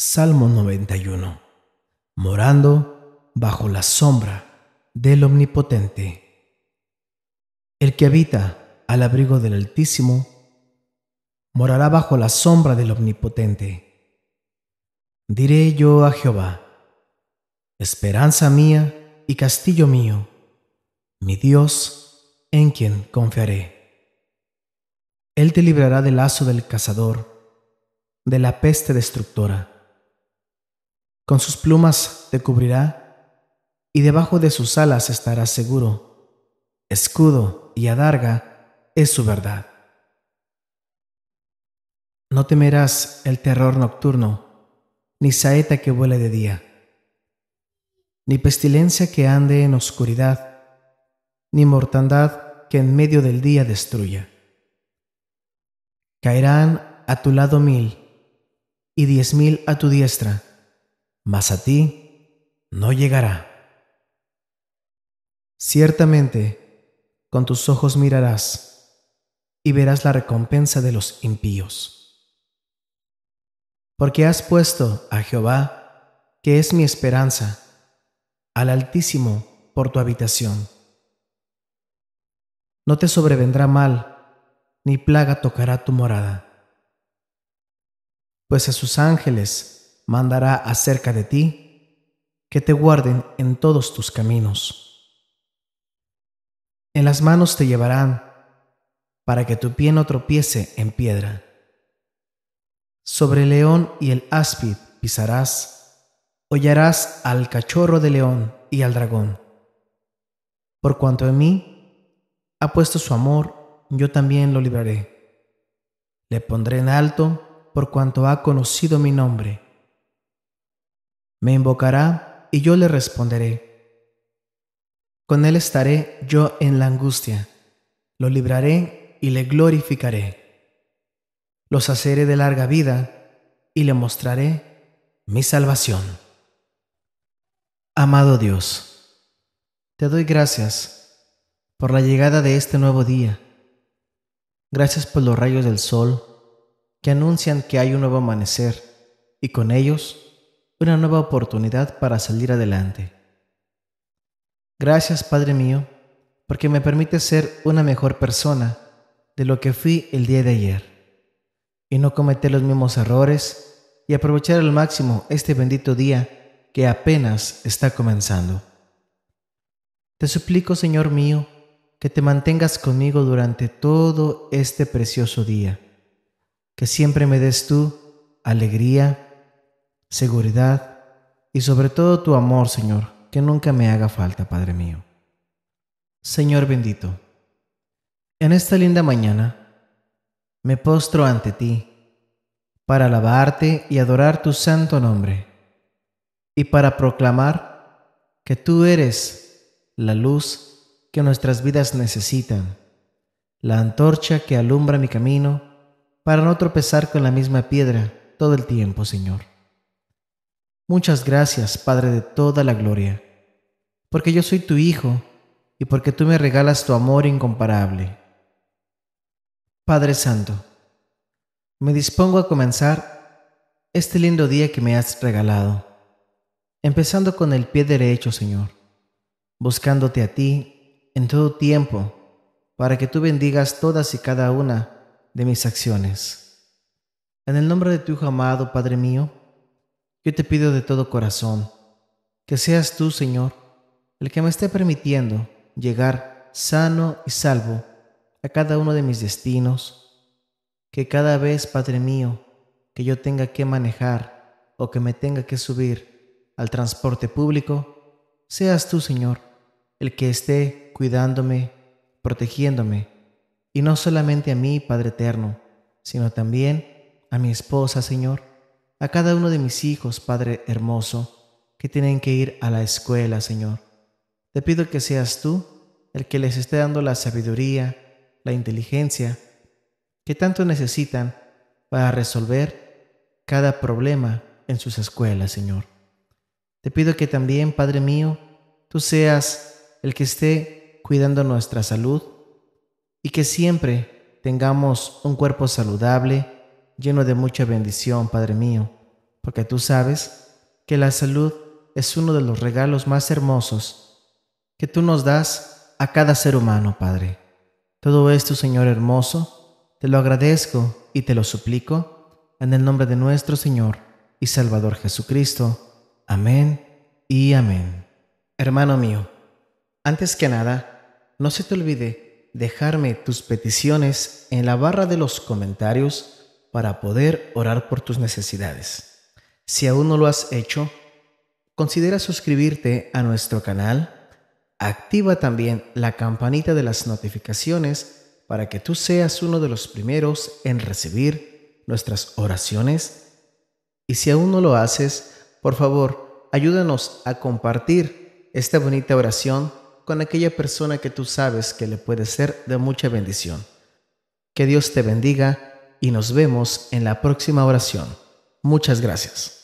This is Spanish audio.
Salmo 91. Morando bajo la sombra del Omnipotente. El que habita al abrigo del Altísimo morará bajo la sombra del Omnipotente. Diré yo a Jehová, esperanza mía y castillo mío, mi Dios en quien confiaré. Él te librará del lazo del cazador, de la peste destructora con sus plumas te cubrirá, y debajo de sus alas estarás seguro. Escudo y adarga es su verdad. No temerás el terror nocturno, ni saeta que vuele de día, ni pestilencia que ande en oscuridad, ni mortandad que en medio del día destruya. Caerán a tu lado mil y diez mil a tu diestra mas a ti no llegará. Ciertamente, con tus ojos mirarás y verás la recompensa de los impíos. Porque has puesto a Jehová, que es mi esperanza, al Altísimo por tu habitación. No te sobrevendrá mal, ni plaga tocará tu morada. Pues a sus ángeles mandará acerca de ti, que te guarden en todos tus caminos. En las manos te llevarán, para que tu pie no tropiece en piedra. Sobre el león y el áspid pisarás, hollarás al cachorro de león y al dragón. Por cuanto en mí ha puesto su amor, yo también lo libraré. Le pondré en alto por cuanto ha conocido mi nombre me invocará y yo le responderé. Con él estaré yo en la angustia, lo libraré y le glorificaré. Los haceré de larga vida y le mostraré mi salvación. Amado Dios, te doy gracias por la llegada de este nuevo día. Gracias por los rayos del sol que anuncian que hay un nuevo amanecer y con ellos una nueva oportunidad para salir adelante. Gracias, Padre mío, porque me permite ser una mejor persona de lo que fui el día de ayer y no cometer los mismos errores y aprovechar al máximo este bendito día que apenas está comenzando. Te suplico, Señor mío, que te mantengas conmigo durante todo este precioso día, que siempre me des tú alegría, seguridad y sobre todo tu amor, Señor, que nunca me haga falta, Padre mío. Señor bendito, en esta linda mañana me postro ante ti para alabarte y adorar tu santo nombre y para proclamar que tú eres la luz que nuestras vidas necesitan, la antorcha que alumbra mi camino para no tropezar con la misma piedra todo el tiempo, Señor. Muchas gracias, Padre de toda la gloria, porque yo soy tu Hijo y porque tú me regalas tu amor incomparable. Padre Santo, me dispongo a comenzar este lindo día que me has regalado, empezando con el pie derecho, Señor, buscándote a ti en todo tiempo, para que tú bendigas todas y cada una de mis acciones. En el nombre de tu Hijo amado, Padre mío, yo te pido de todo corazón que seas tú, Señor, el que me esté permitiendo llegar sano y salvo a cada uno de mis destinos, que cada vez, Padre mío, que yo tenga que manejar o que me tenga que subir al transporte público, seas tú, Señor, el que esté cuidándome, protegiéndome, y no solamente a mí, Padre eterno, sino también a mi esposa, Señor, a cada uno de mis hijos, Padre hermoso, que tienen que ir a la escuela, Señor. Te pido que seas tú el que les esté dando la sabiduría, la inteligencia que tanto necesitan para resolver cada problema en sus escuelas, Señor. Te pido que también, Padre mío, tú seas el que esté cuidando nuestra salud y que siempre tengamos un cuerpo saludable, lleno de mucha bendición, Padre mío, porque tú sabes que la salud es uno de los regalos más hermosos que tú nos das a cada ser humano, Padre. Todo esto, Señor hermoso, te lo agradezco y te lo suplico en el nombre de nuestro Señor y Salvador Jesucristo. Amén y amén. Hermano mío, antes que nada, no se te olvide dejarme tus peticiones en la barra de los comentarios para poder orar por tus necesidades. Si aún no lo has hecho, considera suscribirte a nuestro canal, activa también la campanita de las notificaciones para que tú seas uno de los primeros en recibir nuestras oraciones. Y si aún no lo haces, por favor, ayúdanos a compartir esta bonita oración con aquella persona que tú sabes que le puede ser de mucha bendición. Que Dios te bendiga y nos vemos en la próxima oración. Muchas gracias.